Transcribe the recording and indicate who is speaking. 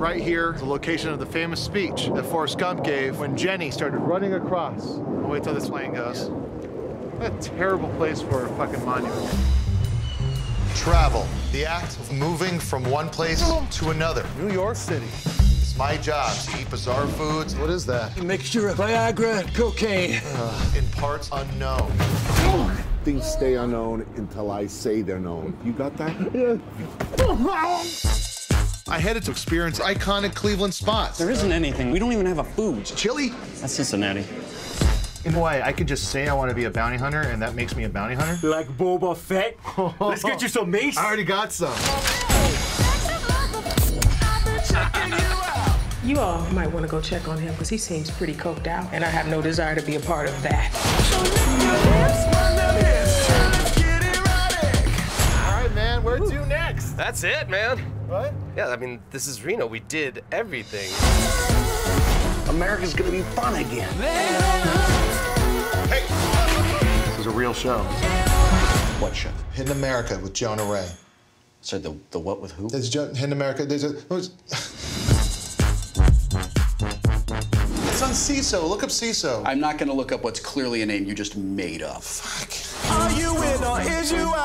Speaker 1: Right here, the location of the famous speech that Forrest Gump gave when Jenny started running across. I'll wait till this plane goes. What a terrible place for a fucking monument. Travel, the act of moving from one place to another.
Speaker 2: New York City.
Speaker 1: It's my job to eat bizarre foods. What is that?
Speaker 3: A mixture of Viagra and cocaine.
Speaker 1: In parts unknown.
Speaker 4: Things stay unknown until I say they're known. You got that?
Speaker 1: I headed to experience iconic Cleveland spots.
Speaker 5: There isn't anything. We don't even have a food.
Speaker 1: Chili?
Speaker 5: That's Cincinnati.
Speaker 1: In Hawaii, I could just say I want to be a bounty hunter, and that makes me a bounty hunter.
Speaker 3: Like Boba Fett. Let's get you some mace.
Speaker 1: I already got some.
Speaker 6: You all might want to go check on him because he seems pretty coked out, and I have no desire to be a part of that.
Speaker 2: That's it, man.
Speaker 1: What?
Speaker 2: Yeah, I mean, this is Reno. We did everything.
Speaker 3: America's gonna be fun again.
Speaker 1: Hey! This is a real show.
Speaker 5: What show?
Speaker 1: Hidden America with Jonah Ray.
Speaker 5: So the the what with who?
Speaker 1: There's jo- Hidden America. There's a. It's on Seeso. Look up Seeso.
Speaker 7: I'm not gonna look up what's clearly a name you just made up.
Speaker 1: Fuck.
Speaker 3: Are you in or is you out?